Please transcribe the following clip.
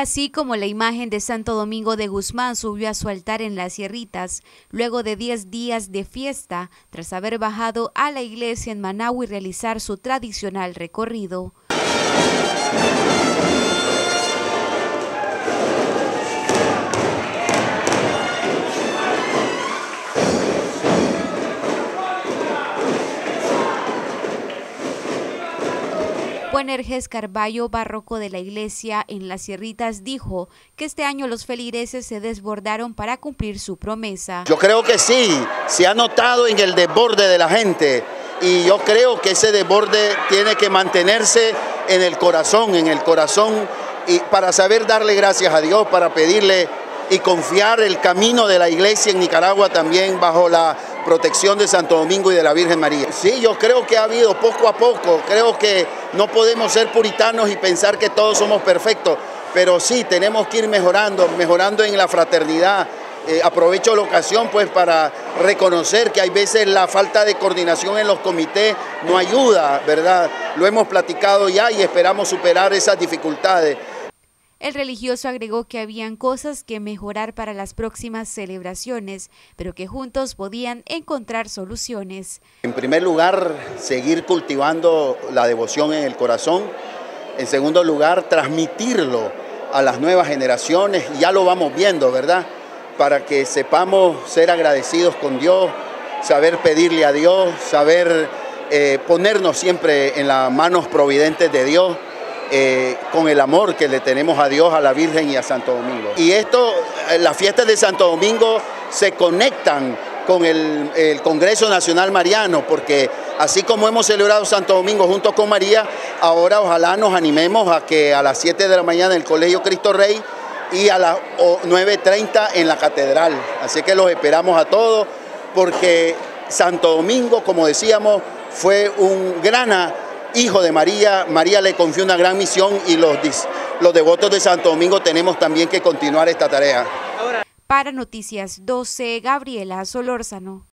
así como la imagen de Santo Domingo de Guzmán subió a su altar en las Sierritas luego de 10 días de fiesta tras haber bajado a la iglesia en Managua y realizar su tradicional recorrido. Buenerges Carballo, barroco de la iglesia en Las Sierritas, dijo que este año los feligreses se desbordaron para cumplir su promesa. Yo creo que sí, se ha notado en el desborde de la gente y yo creo que ese desborde tiene que mantenerse en el corazón, en el corazón y para saber darle gracias a Dios, para pedirle y confiar el camino de la iglesia en Nicaragua también bajo la protección de Santo Domingo y de la Virgen María. Sí, yo creo que ha habido poco a poco, creo que no podemos ser puritanos y pensar que todos somos perfectos, pero sí tenemos que ir mejorando, mejorando en la fraternidad. Eh, aprovecho la ocasión pues para reconocer que hay veces la falta de coordinación en los comités no ayuda, ¿verdad? Lo hemos platicado ya y esperamos superar esas dificultades. El religioso agregó que habían cosas que mejorar para las próximas celebraciones, pero que juntos podían encontrar soluciones. En primer lugar, seguir cultivando la devoción en el corazón. En segundo lugar, transmitirlo a las nuevas generaciones. Ya lo vamos viendo, ¿verdad? Para que sepamos ser agradecidos con Dios, saber pedirle a Dios, saber eh, ponernos siempre en las manos providentes de Dios eh, con el amor que le tenemos a Dios, a la Virgen y a Santo Domingo. Y esto, eh, las fiestas de Santo Domingo se conectan con el, el, Congreso Nacional Mariano, porque así como hemos celebrado Santo Domingo junto con María, ahora ojalá nos animemos a que a las 7 de la mañana en el Colegio Cristo Rey y a las 9.30 en la Catedral. Así que los esperamos a todos, porque Santo Domingo, como decíamos, fue un gran hijo de María, María le confió una gran misión y los, los devotos de Santo Domingo tenemos también que continuar esta tarea. Para Noticias 12, Gabriela Solórzano.